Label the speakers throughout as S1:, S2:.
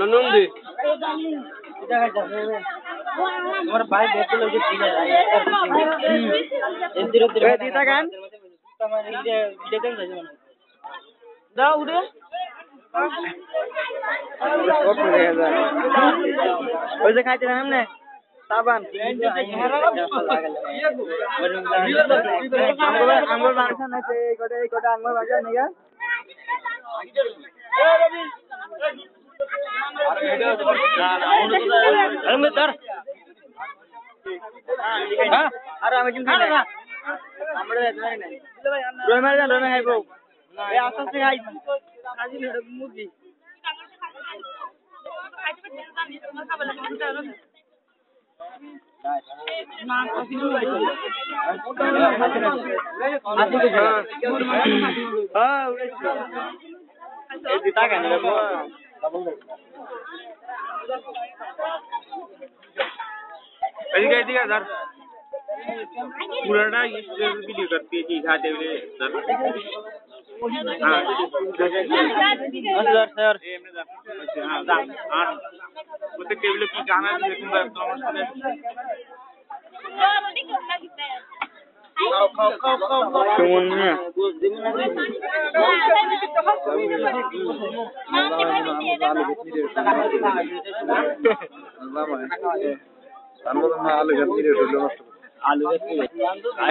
S1: ননন্দি
S2: আমার ভাই দেখতে লোকে ঠিক আছে দিতা গান তোমার এই যে ভিডিও গেম মানে দাও উড়ে
S3: ওই যে খাইতে সামনে সাবান আঙ্গুর বাসা নাই এই কটা এই কটা আঙ্গুর বাসা
S1: মুরগি
S3: হ্যাঁ ठीक
S4: कैसी है सर पुराना इस्टेबिली करते की ह्या देवले सर हां
S2: सर
S4: सर हां हां मग ते केवलं की गाणं देखून जातो
S2: Someone here.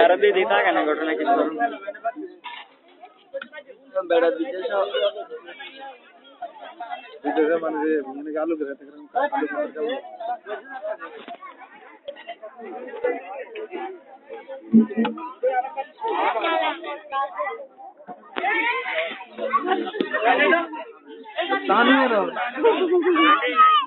S2: আরবি
S3: দিতা কেন ঘটনা কিছু
S2: বেড়া দিতেছ
S5: দিতেছে মানে মানে আলু করে আলু করে तानी
S2: रहो